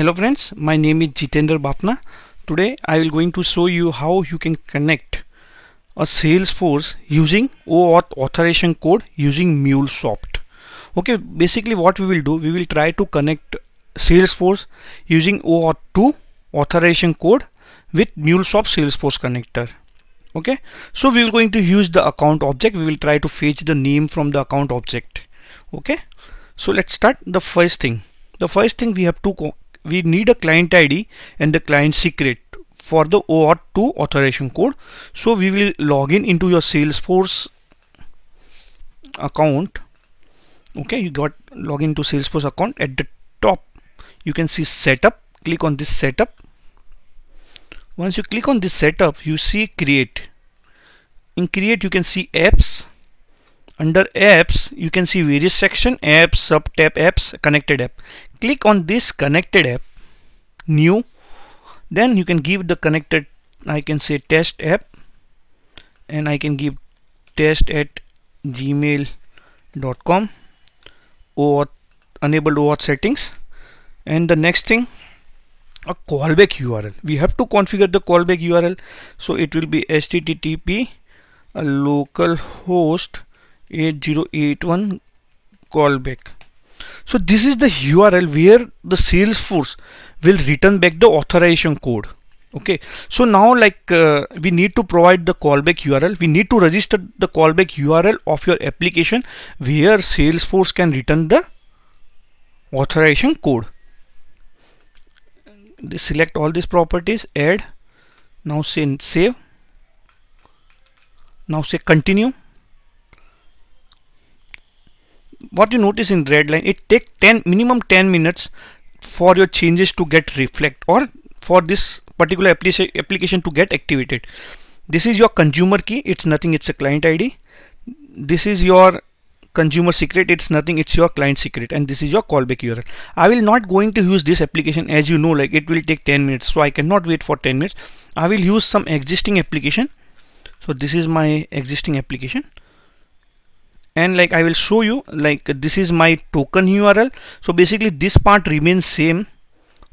hello friends my name is Jitendra Bapna. Today I will going to show you how you can connect a Salesforce using OAuth authorization code using MuleSoft. Okay basically what we will do we will try to connect Salesforce using OAuth 2 authorization code with MuleSoft Salesforce connector. Okay so we will going to use the account object. We will try to fetch the name from the account object. Okay so let's start the first thing. The first thing we have to we need a client ID and the client secret for the OAuth 2 authorization code. So we will log in into your Salesforce account. Okay you got login to Salesforce account. At the top you can see setup. Click on this setup. Once you click on this setup you see create. In create you can see apps under apps you can see various section apps sub tab apps connected app. Click on this connected app new then you can give the connected I can say test app and I can give test at gmail.com or enable OAuth settings. And the next thing a callback URL we have to configure the callback URL so it will be http a local host 8081 callback. So this is the URL where the Salesforce will return back the authorization code. Okay. So now like uh, we need to provide the callback URL we need to register the callback URL of your application where Salesforce can return the authorization code. They select all these properties add now say save now say continue what you notice in red line it take 10 minimum 10 minutes for your changes to get reflect or for this particular application to get activated. This is your consumer key it's nothing it's a client id this is your consumer secret it's nothing it's your client secret and this is your callback url i will not going to use this application as you know like it will take 10 minutes so i cannot wait for 10 minutes. I will use some existing application. So this is my existing application and like I will show you like this is my token URL so basically this part remains same.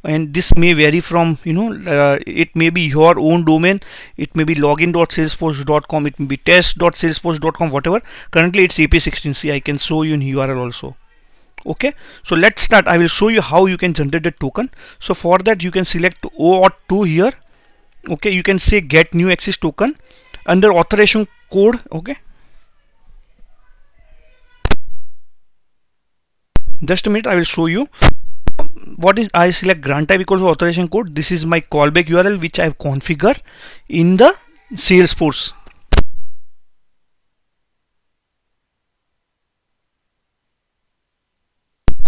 And this may vary from you know uh, it may be your own domain. It may be login.salesforce.com it may be test.salesforce.com whatever. Currently it's ap16c I can show you in URL also. Okay? So let's start. I will show you how you can generate a token. So for that you can select OAuth2 here. Okay? You can say get new access token under authorization code. Okay just a minute I will show you. What is I select grant type equals to authorization code. This is my callback URL which I have configured in the Salesforce.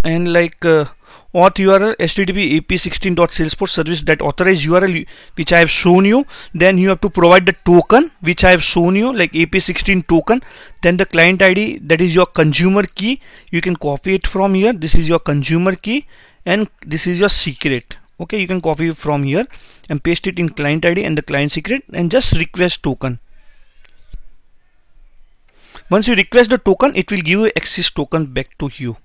And like uh, auth URL http ap16.salesforce service that authorized URL which I have shown you. Then you have to provide the token which I have shown you like ap16 token. Then the client ID that is your consumer key. You can copy it from here. This is your consumer key. And this is your secret. Okay you can copy from here and paste it in client ID and the client secret and just request token. Once you request the token it will give you access token back to you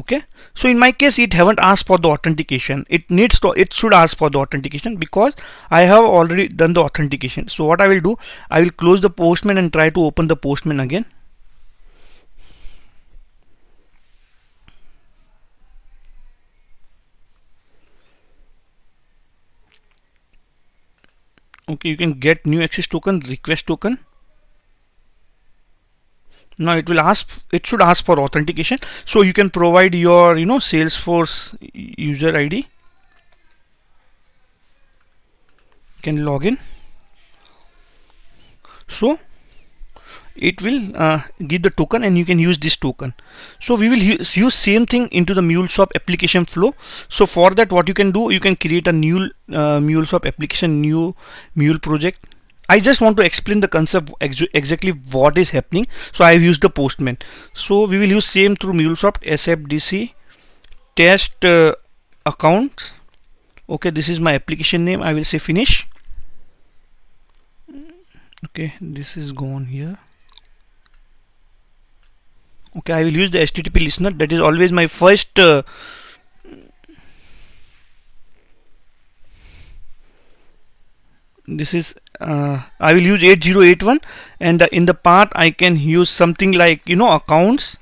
okay? So in my case it haven't asked for the authentication. It needs to it should ask for the authentication because I have already done the authentication. So what I will do I will close the postman and try to open the postman again. Okay you can get new access token request token now it will ask it should ask for authentication. So you can provide your you know salesforce user id you can log in. So it will uh, give the token and you can use this token. So we will use, same thing into the MuleSoft application flow. So for that what you can do you can create a new uh, MuleSoft application new Mule project I just want to explain the concept ex exactly what is happening. So I've used the postman. So we will use same through MuleSoft SFDC test uh, account. Okay this is my application name. I will say finish. Okay this is gone here. Okay I will use the HTTP listener. That is always my first uh, this is uh, I will use 8081 and uh, in the path I can use something like you know accounts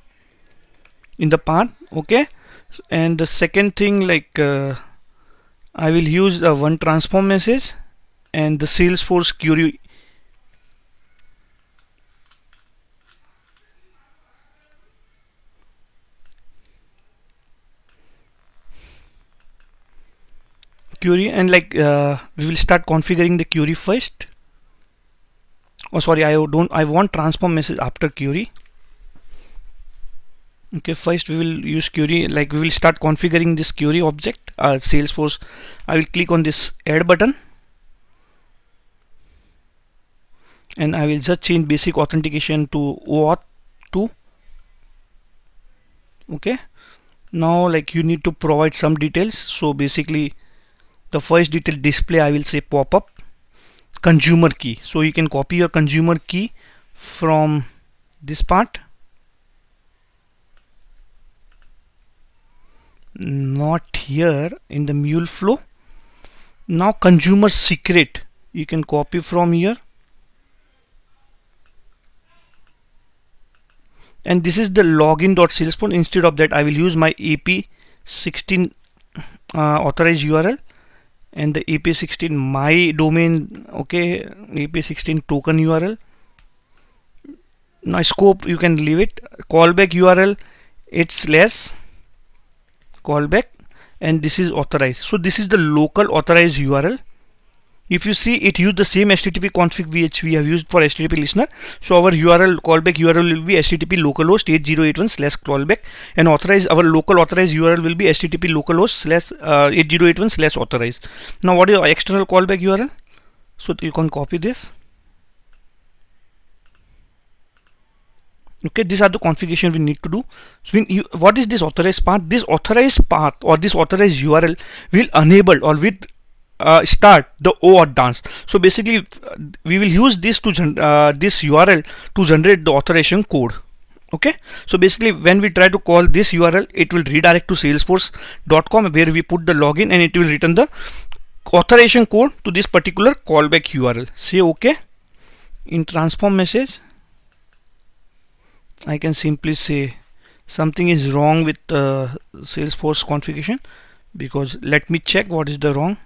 in the path okay? And the second thing like uh, I will use uh, one transform message and the Salesforce query query and like uh, we will start configuring the query first. Oh sorry I don't I want transform message after query. Okay first we will use query like we will start configuring this query object uh, Salesforce. I will click on this add button. And I will just change basic authentication to OAuth 2 okay. Now like you need to provide some details. So basically the first detail display I will say pop-up consumer key. So you can copy your consumer key from this part. Not here in the mule flow. Now consumer secret. You can copy from here. And this is the login.salesforce instead of that I will use my AP16 uh, authorized URL and the ep16 my domain okay ep16 token URL now scope you can leave it. Callback URL it's less. Callback. And this is authorized. So this is the local authorized URL if you see it use the same http config which we have used for http listener. So our url callback url will be http localhost 8081 slash callback. And authorize our local authorized url will be http localhost slash uh, 8081 slash authorized. Now what is external callback url so you can copy this. Okay these are the configuration we need to do. So you, what is this authorized path this authorized path or this authorized url will enable or with uh, start the OAuth dance. So basically we will use this to uh, this URL to generate the authorization code. Okay? So basically when we try to call this URL it will redirect to salesforce.com where we put the login and it will return the authorization code to this particular callback URL say okay? In transform message I can simply say something is wrong with uh, Salesforce configuration because let me check what is the wrong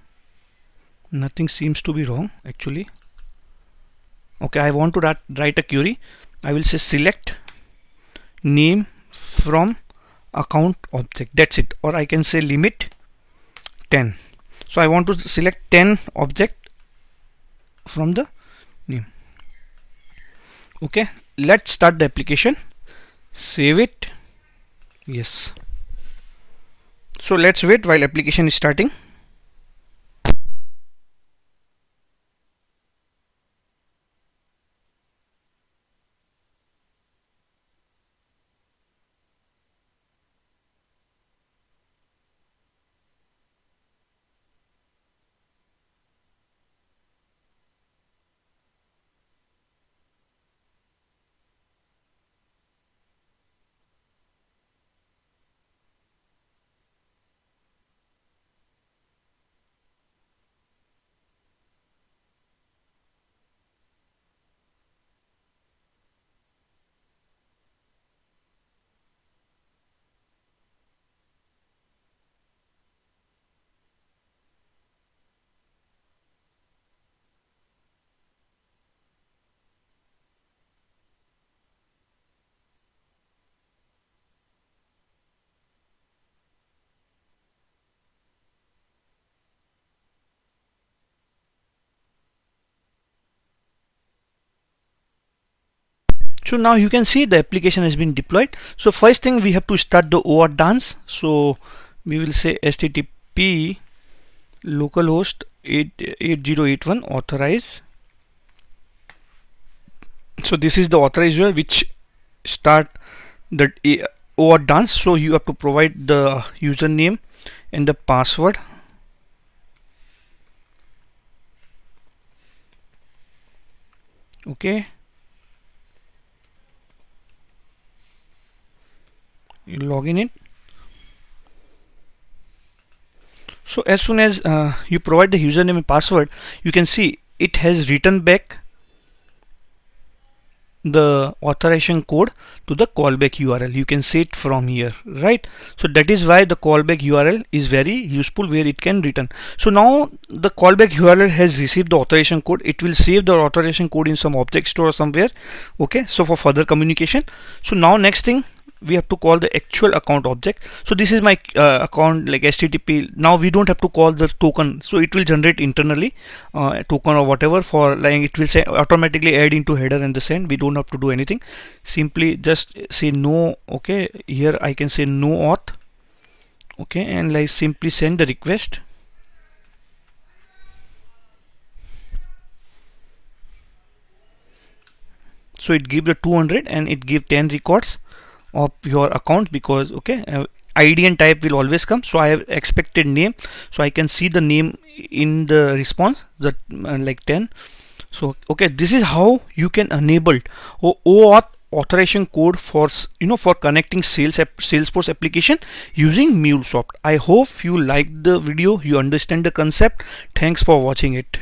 nothing seems to be wrong actually. Okay I want to write, a query. I will say select name from account object. That's it. Or I can say limit 10 so I want to select 10 object from the name. Okay let's start the application. Save it. Yes. So let's wait while application is starting so now you can see the application has been deployed. So first thing we have to start the OAuth dance. So we will say http localhost 8081 authorize. So this is the authorizer which start the OAuth dance. So you have to provide the username and the password. Okay you log in. It so as soon as uh, you provide the username and password you can see it has written back the authorization code to the callback URL you can see it from here right? So that is why the callback URL is very useful where it can return. So now the callback URL has received the authorization code. It will save the authorization code in some object store somewhere. Okay? So for further communication. So now next thing we have to call the actual account object. So this is my uh, account like http now we don't have to call the token. So it will generate internally uh, token or whatever for like it will say automatically add into header and the send. We don't have to do anything. Simply just say no okay? Here I can say no auth okay? And like simply send the request. So it gives the 200 and it gives 10 records of your account because okay uh, id and type will always come. So i have expected name. So i can see the name in the response that uh, like 10 so okay this is how you can enable OAuth authorization code for you know for connecting sales app, salesforce application using mulesoft. I hope you liked the video. You understand the concept. Thanks for watching it